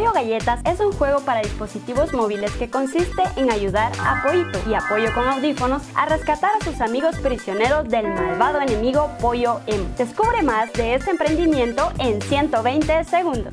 Pollo Galletas es un juego para dispositivos móviles que consiste en ayudar a Pollito y Apoyo con audífonos a rescatar a sus amigos prisioneros del malvado enemigo Pollo M. Descubre más de este emprendimiento en 120 segundos.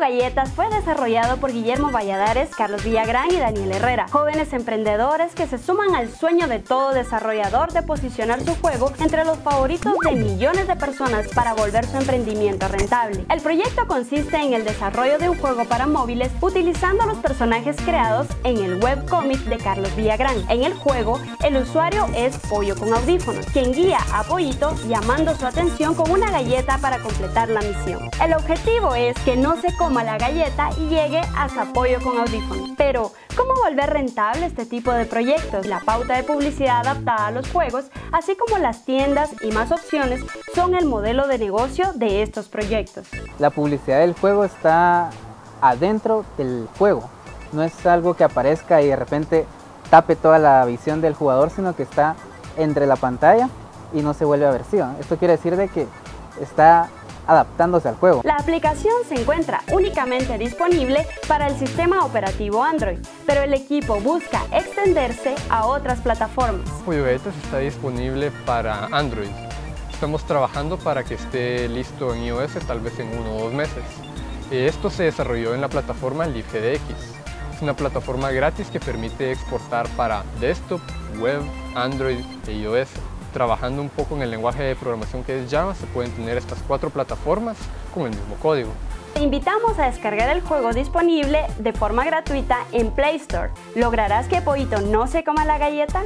Galletas fue desarrollado por Guillermo Valladares, Carlos Villagrán y Daniel Herrera, jóvenes emprendedores que se suman al sueño de todo desarrollador de posicionar su juego entre los favoritos de millones de personas para volver su emprendimiento rentable. El proyecto consiste en el desarrollo de un juego para móviles utilizando los personajes creados en el webcomic de Carlos Villagrán. En el juego, el usuario es Pollo con audífonos, quien guía a Pollito llamando su atención con una galleta para completar la misión. El objetivo es que no se coma la galleta y llegue a su apoyo con audífonos. Pero, ¿cómo volver rentable este tipo de proyectos? La pauta de publicidad adaptada a los juegos, así como las tiendas y más opciones, son el modelo de negocio de estos proyectos. La publicidad del juego está adentro del juego. No es algo que aparezca y de repente tape toda la visión del jugador, sino que está entre la pantalla y no se vuelve aversiva. Esto quiere decir de que está adaptándose al juego. La aplicación se encuentra únicamente disponible para el sistema operativo Android, pero el equipo busca extenderse a otras plataformas. Pollo está disponible para Android. Estamos trabajando para que esté listo en iOS tal vez en uno o dos meses. Esto se desarrolló en la plataforma LibGDX. Es una plataforma gratis que permite exportar para desktop, web, Android e iOS trabajando un poco en el lenguaje de programación que es Java, se pueden tener estas cuatro plataformas con el mismo código. Te invitamos a descargar el juego disponible de forma gratuita en Play Store. ¿Lograrás que Poito no se coma la galleta?